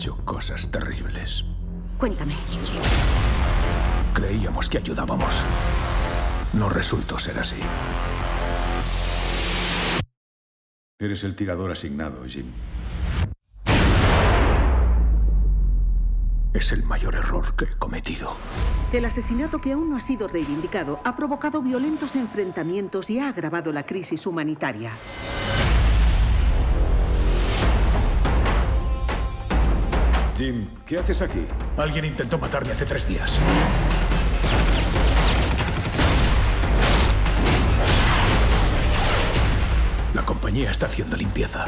hecho cosas terribles. Cuéntame. Creíamos que ayudábamos. No resultó ser así. Eres el tirador asignado, Jim. Es el mayor error que he cometido. El asesinato que aún no ha sido reivindicado ha provocado violentos enfrentamientos y ha agravado la crisis humanitaria. Jim, ¿qué haces aquí? Alguien intentó matarme hace tres días. La compañía está haciendo limpieza.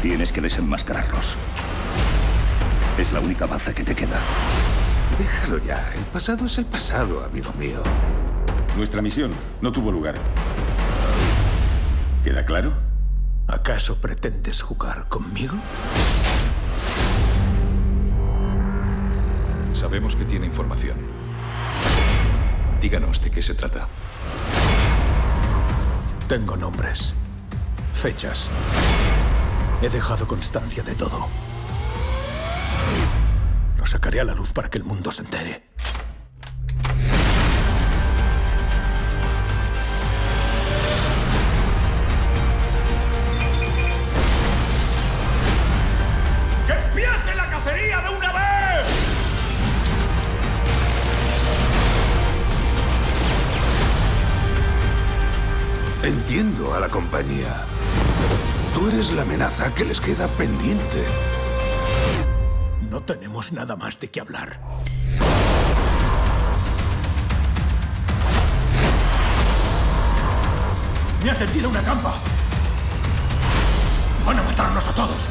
Tienes que desenmascararlos. Es la única baza que te queda. Déjalo ya. El pasado es el pasado, amigo mío. Nuestra misión no tuvo lugar. ¿Queda claro? ¿Acaso pretendes jugar conmigo? Sabemos que tiene información. Díganos de qué se trata. Tengo nombres, fechas. He dejado constancia de todo. Lo sacaré a la luz para que el mundo se entere. Entiendo a la compañía. Tú eres la amenaza que les queda pendiente. No tenemos nada más de qué hablar. ¡Me ha tendido una trampa! ¡Van a matarnos a todos!